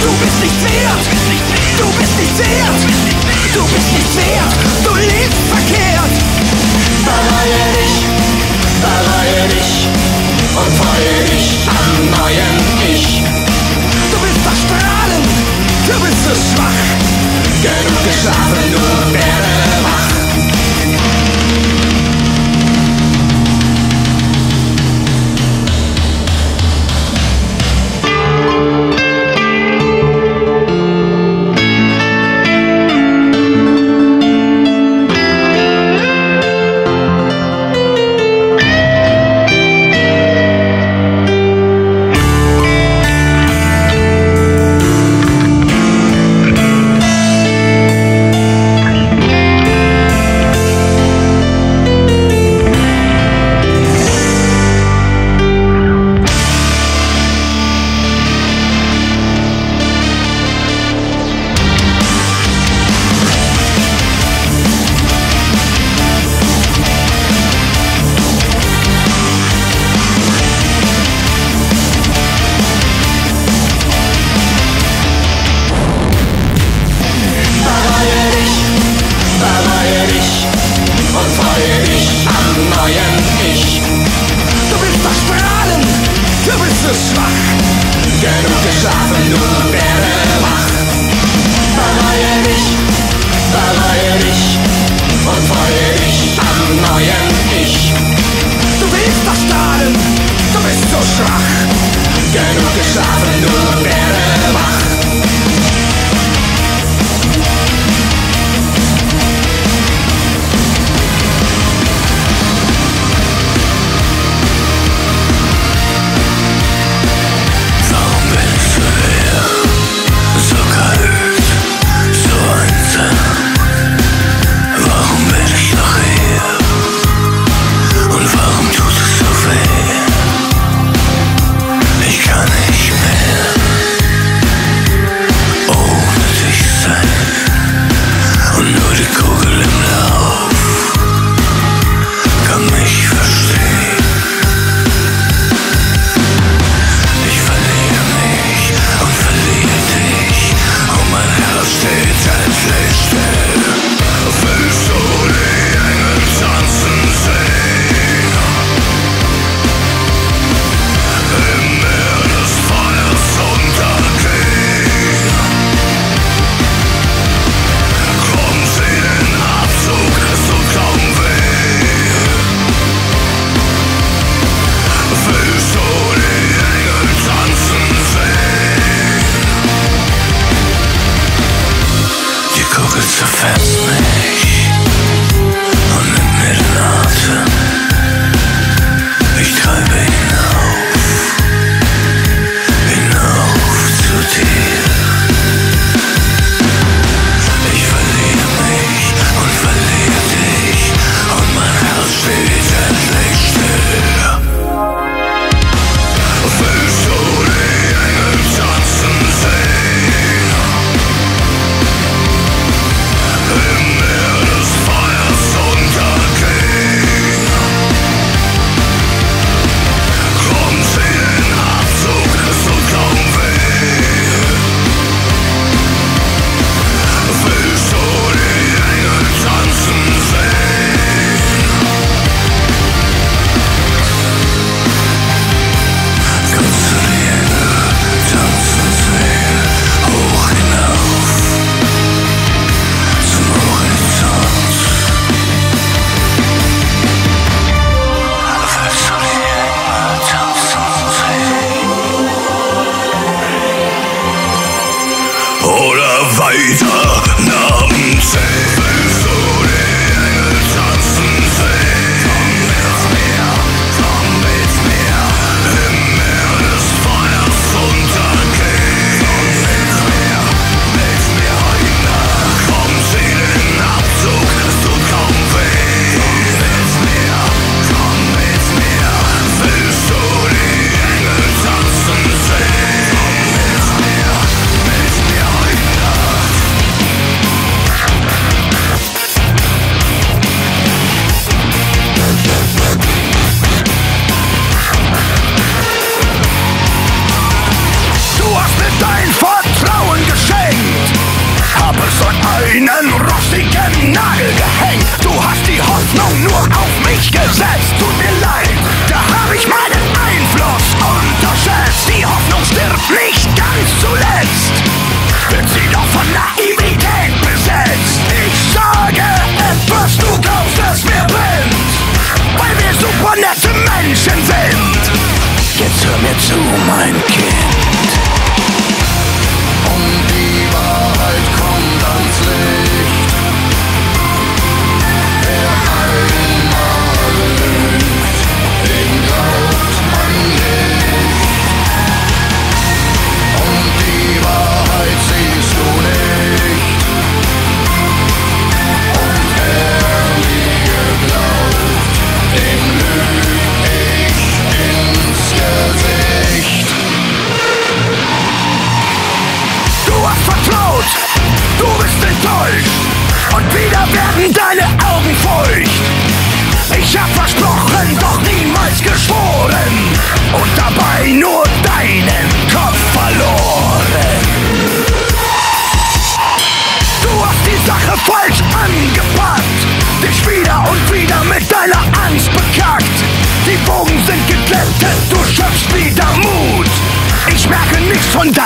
Du bist nicht wert, du bist nicht wert, du bist nicht wert, du lebst verkehrt. Bereue dich, bereue dich und freue dich am neuen Ich. Du bist verstrahlen, du bist zu schwach, genug geschlafen, du werde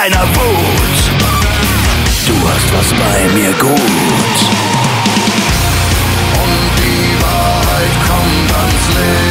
deiner Wut. Du hast was bei mir gut. Und die Wahrheit kommt ans Leben.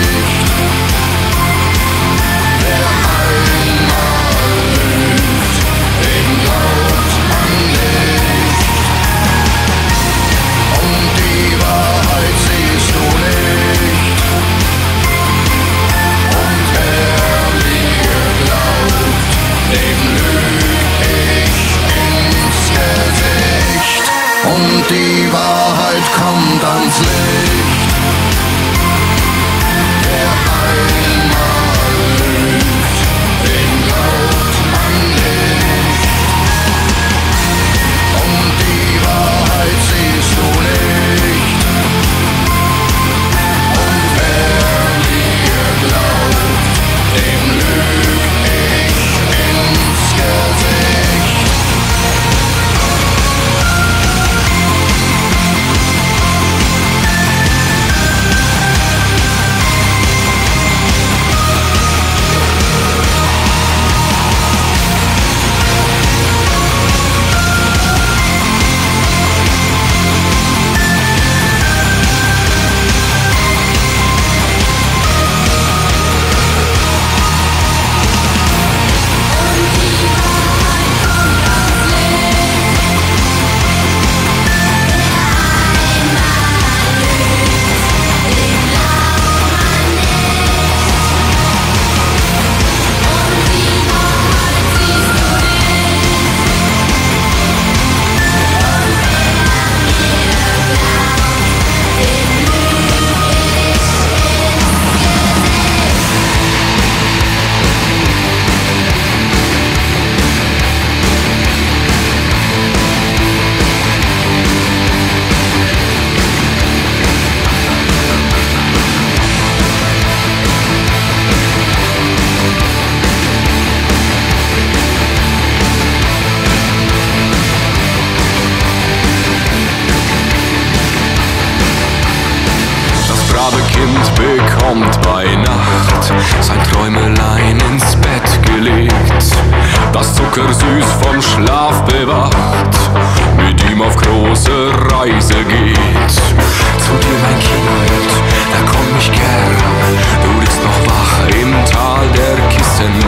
Seiten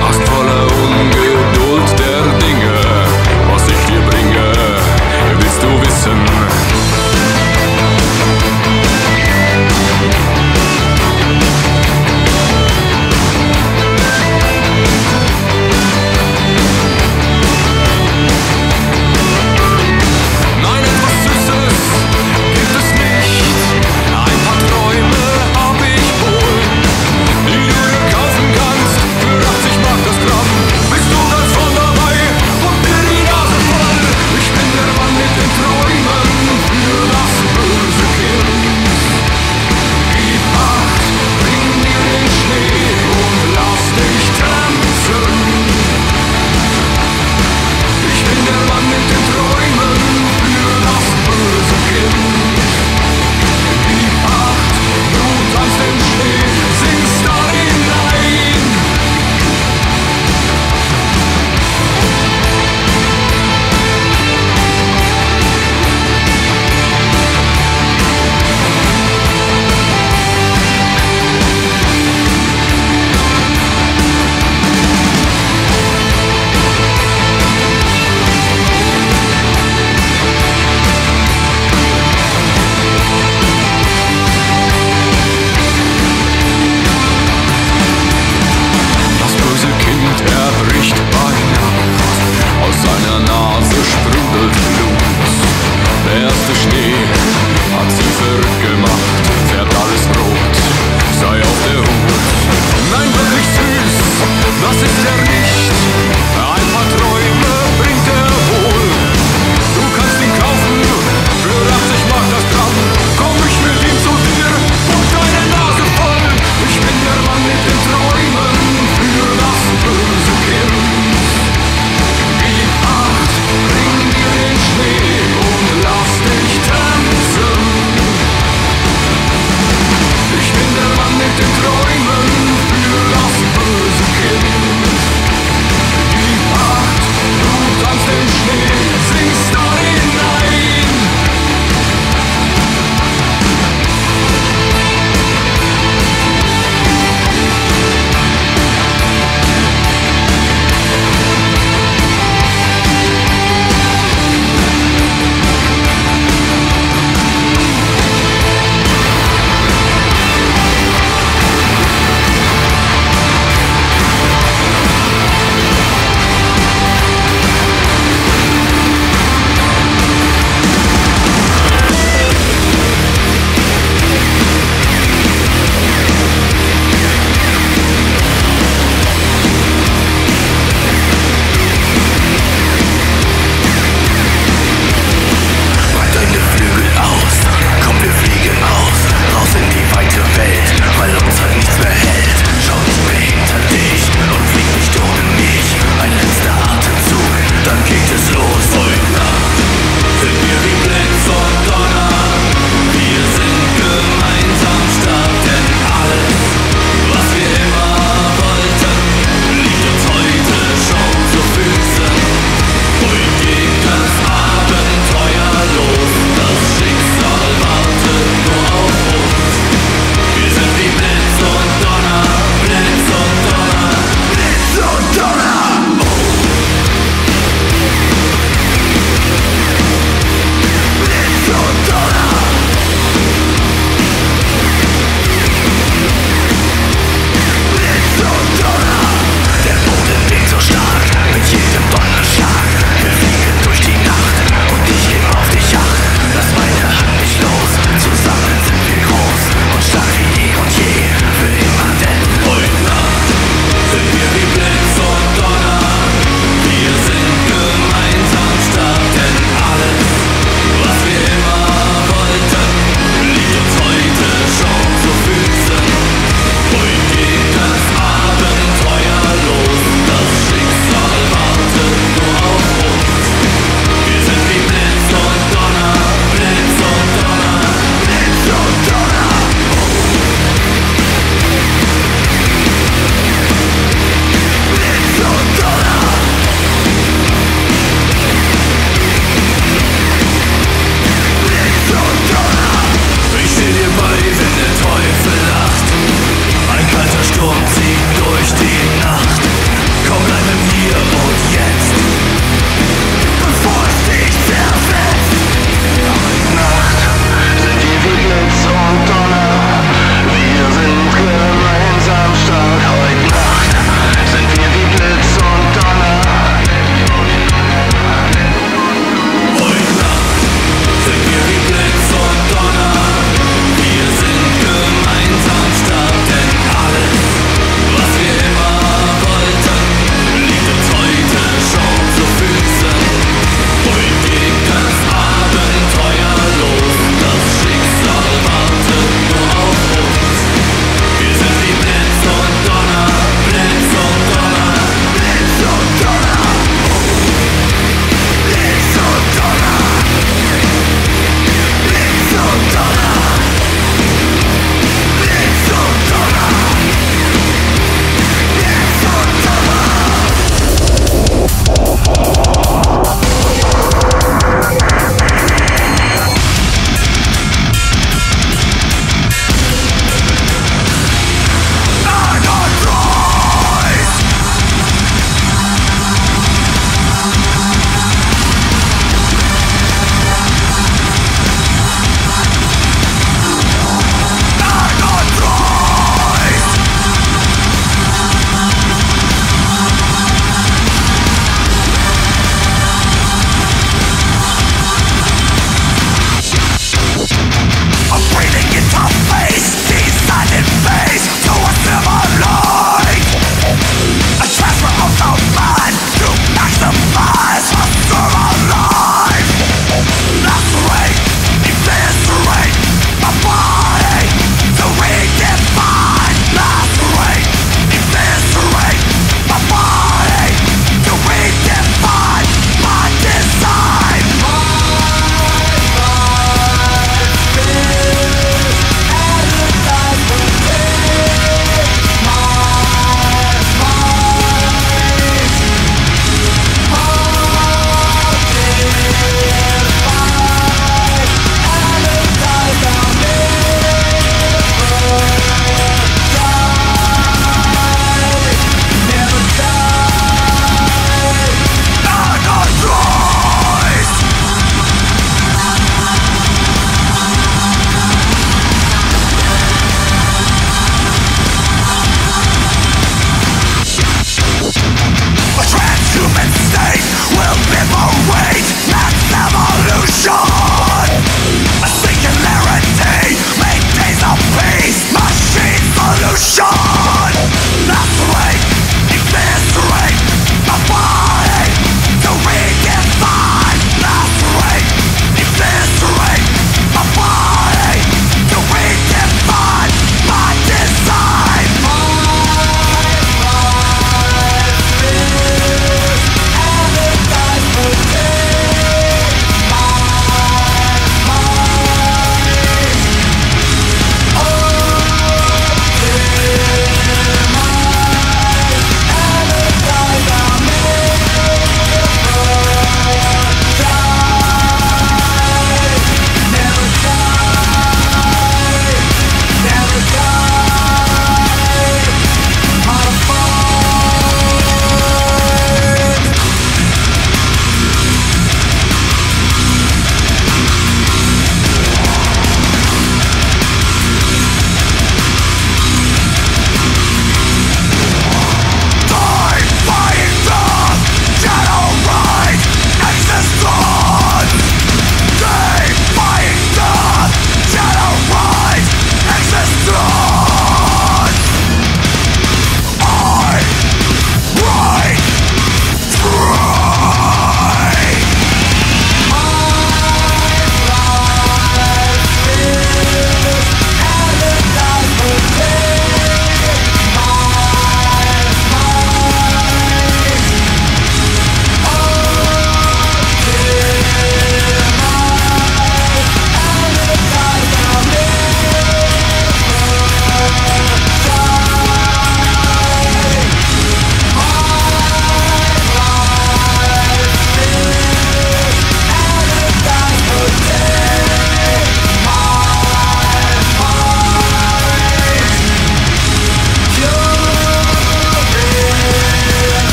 hast voller Ungeduld.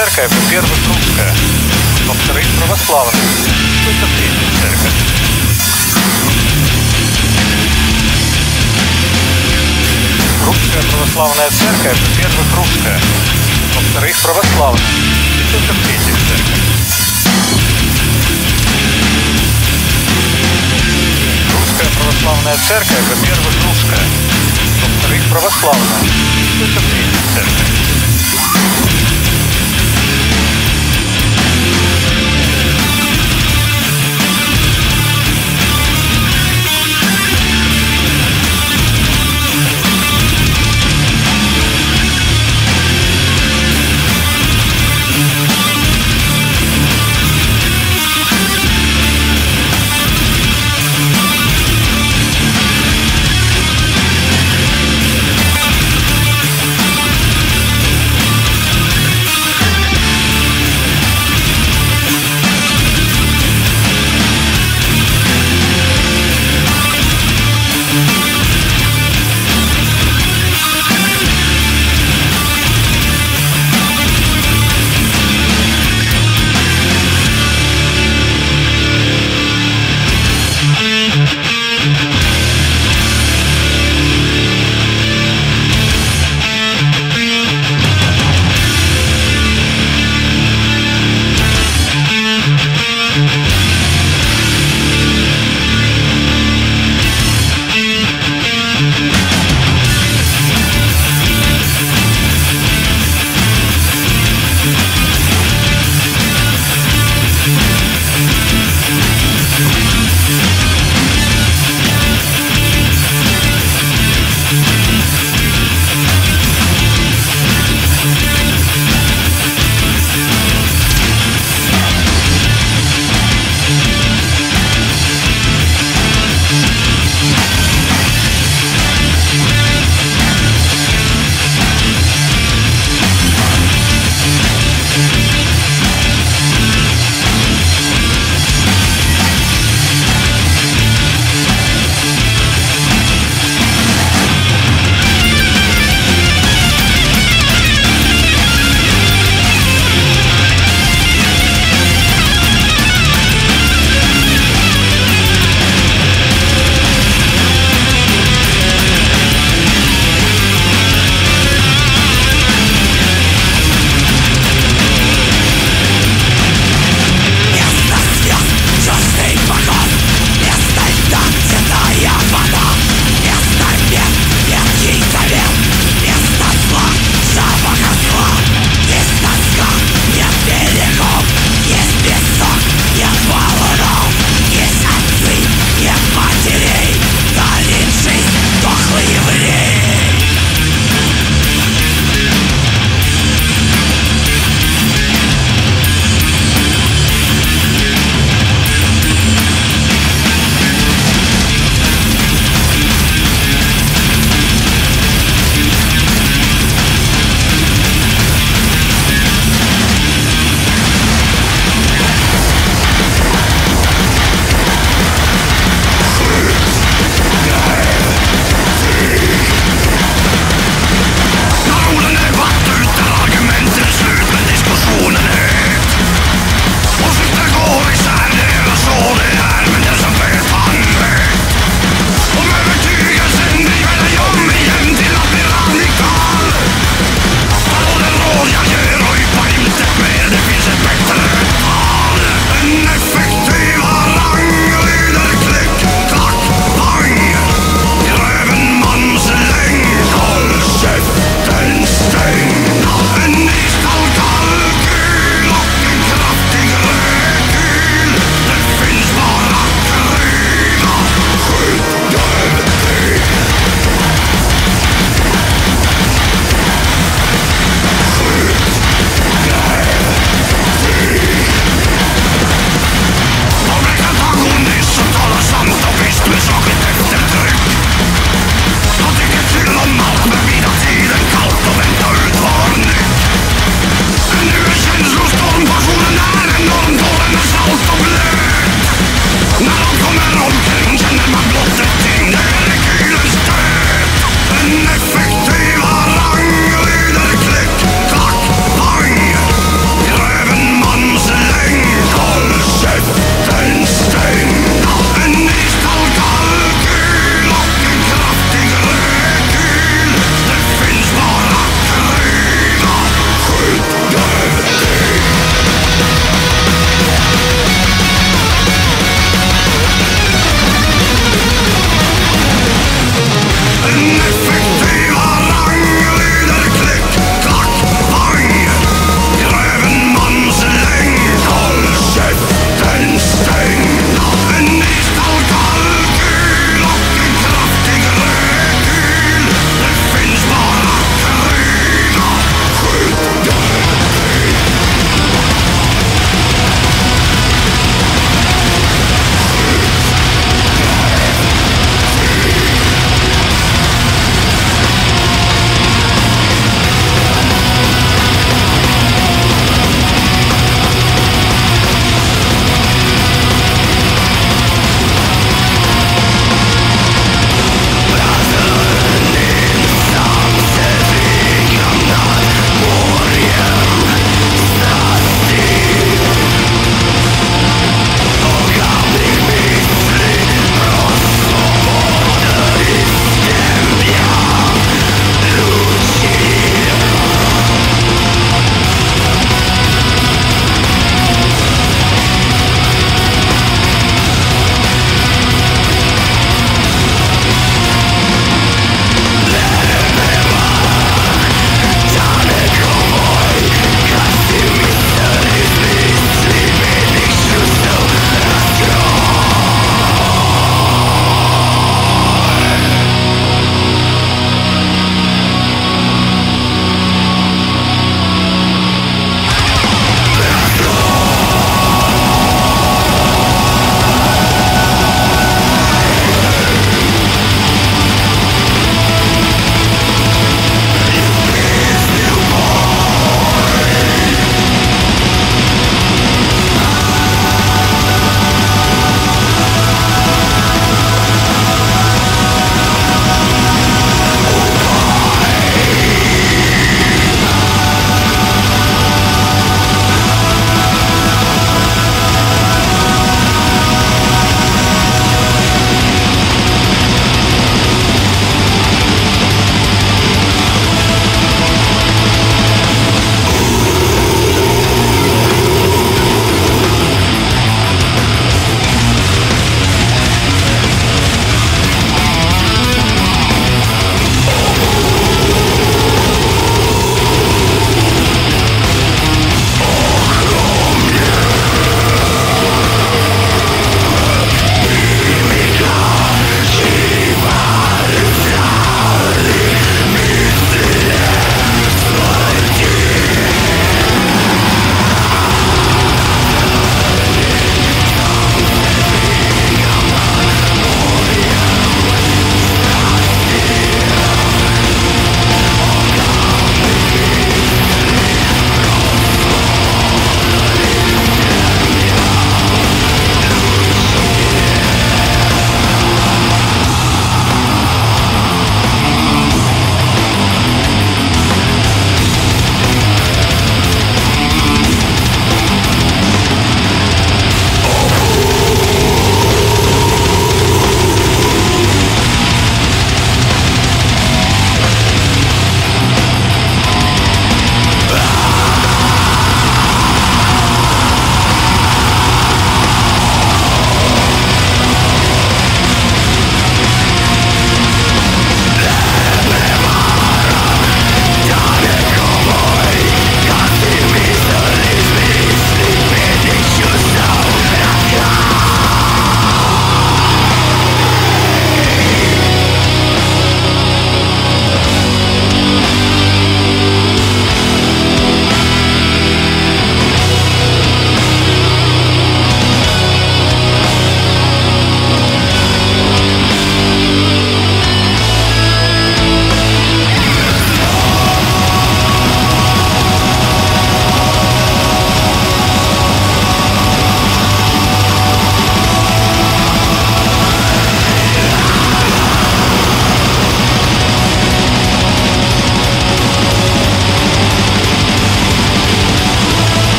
Церковь, во-первых, русская, во-вторых, православная, это третья церковь. Русская православная церковь, во-первых, русская, во-вторых, православная, это третья церковь. Русская православная церковь, во-первых, русская, во-вторых, православная, это третья церковь.